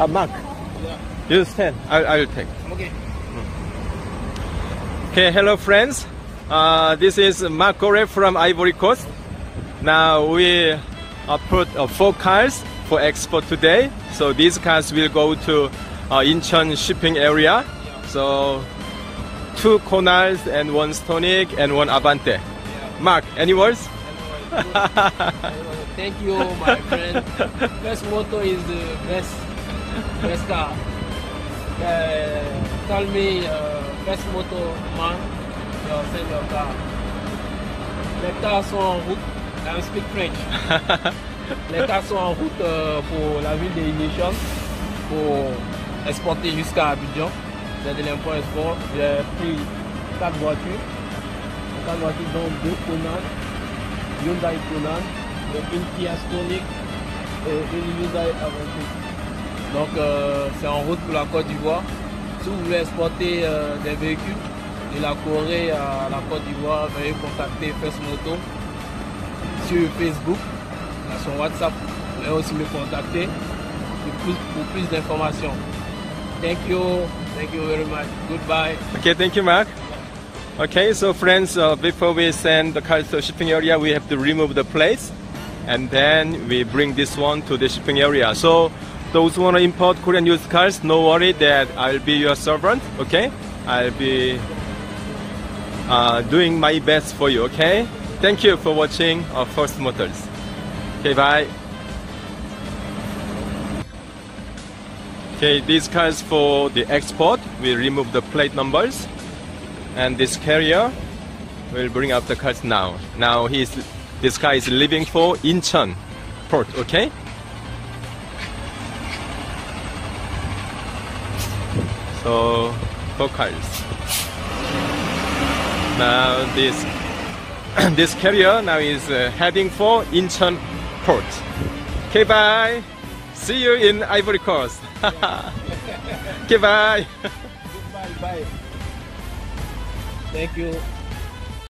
Uh, Marc, Yeah. you stand. I, I'll take. Okay. Okay, hello friends. Uh, this is Marc Kore from Ivory Coast. Now we uh, put uh, four cars for export today. So these cars will go to uh, Incheon shipping area. So two Konas and one Stonic and one Avante. Marc, any words? Thank you, my friend. Best moto is the best, best car. Uh, call me uh, best moto man. Your send your car. Les cars sont en route. I speak French. Les cars sont en route euh, pour la ville de Ignition pour exporter jusqu'à Abidjan. C'est de l'import export. J'ai pris quatre voitures. Quatre voitures dont deux Conan, Hyundai Conan, une Kia Stonic et une Hyundai Aventure. Donc euh, c'est en route pour la Côte d'Ivoire. Si vous voulez exporter euh, des véhicules de la Corée à la Côte d'Ivoire, veuillez contacter First Moto sur Facebook, à son WhatsApp. Vous pouvez aussi me contacter pour plus, d'informations. Thank you. Thank you very much. Goodbye. Okay, thank you, Mark. Okay, so friends, uh, before we send the cars to shipping area, we have to remove the plates, and then we bring this one to the shipping area. Those who want to import Korean used cars, no worry that I'll be your servant. Okay, I'll be uh, doing my best for you. Okay, thank you for watching uh, First Motors. Okay, bye. Okay, these cars for the export, we remove the plate numbers and this carrier will bring up the cars now. Now he's this guy is leaving for Incheon port, okay? So four cars. Now this this carrier now is uh, heading for Incheon port. Okay, bye. See you in Ivory Coast. okay, bye. Goodbye. Bye. Thank you.